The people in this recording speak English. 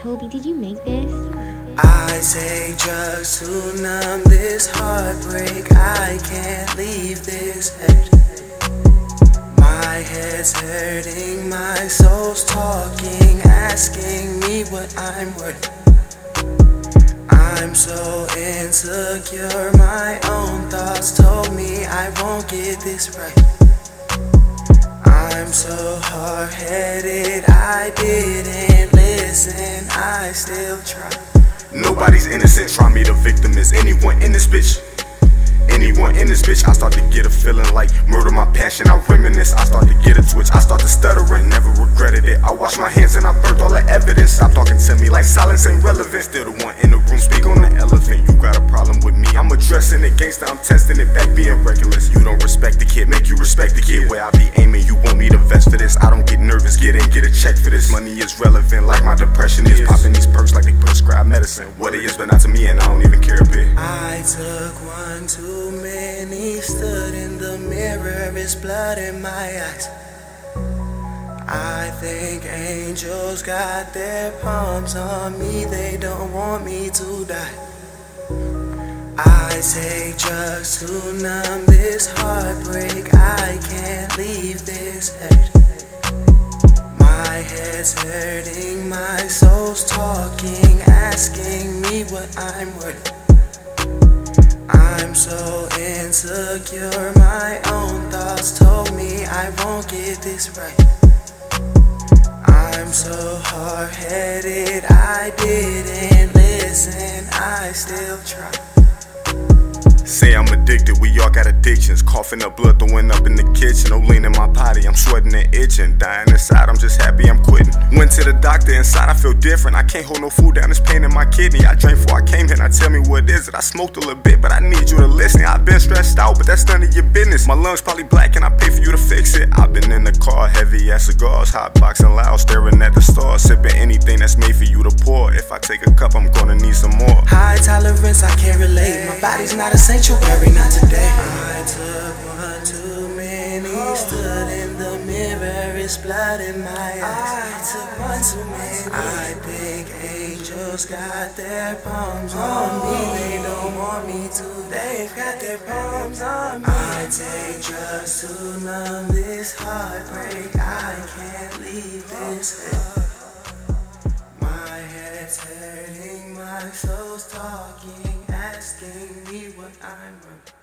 Kobe, did you make this? I take drugs to numb this heartbreak. I can't leave this head. My head's hurting, my soul's talking, asking me what I'm worth. I'm so insecure, my own thoughts told me I won't get this right. I'm so hard headed, I didn't listen, I still try. Nobody's innocent, try me the victim is anyone in this bitch. Anyone in this bitch, I start to get a feeling like murder my passion. I reminisce, I start to get a twitch, I start to stutter and never regretted it. I wash my hands and I burnt all the evidence. Stop talking to me like silence ain't relevant. Still the one in the room, speak on the elephant. You got a problem with me, I'm addressing it gangsta, I'm testing it back, being reckless. You don't respect the kid, make you respect the kid. Where I be aiming, you want me to vest for this. I don't get nervous, get in, get a check for this. Money is relevant, like my depression is. Popping these perks like they prescribe medicine. What it is, but not to me, and I don't even. I took one too many, stood in the mirror, it's blood in my eyes. I think angels got their palms on me, they don't want me to die. I take drugs to numb this heartbreak, I can't leave this head. My head's hurting, my soul's talking, asking me what I'm worth. I'm so insecure, my own thoughts told me I won't get this right. I'm so hard headed, I didn't listen, I still try. Say I'm addicted, we all got addictions. Coughing up blood, throwing up in the kitchen. No lean in my potty, I'm sweating and itching. Dying inside, I'm just happy I'm quitting. Went to the doctor, inside I feel different. I can't hold no food down, it's pain in my kidney. I drank before I came here, now tell me what is it. I smoked a little bit, but I need you to listen. I've been stressed out, but that's none of your business. My lungs probably black, and I pay for you to fix it. I've been in the car, heavy ass cigars, hot boxing loud, staring at the stars, sipping anything that's made for you to pour. If I take a cup, I'm gonna need some more. High tolerance, I can't relate. My body's not a sanctuary, not today. I took one too many, stood in the mirror, it's blood in my eyes. I took one too many. I think angels got their palms on me. They don't want me to, they've got their palms on me. I take drugs to numb this heartbreak. I can't leave this head. My head's hurting, my talking, asking me what I'm worth.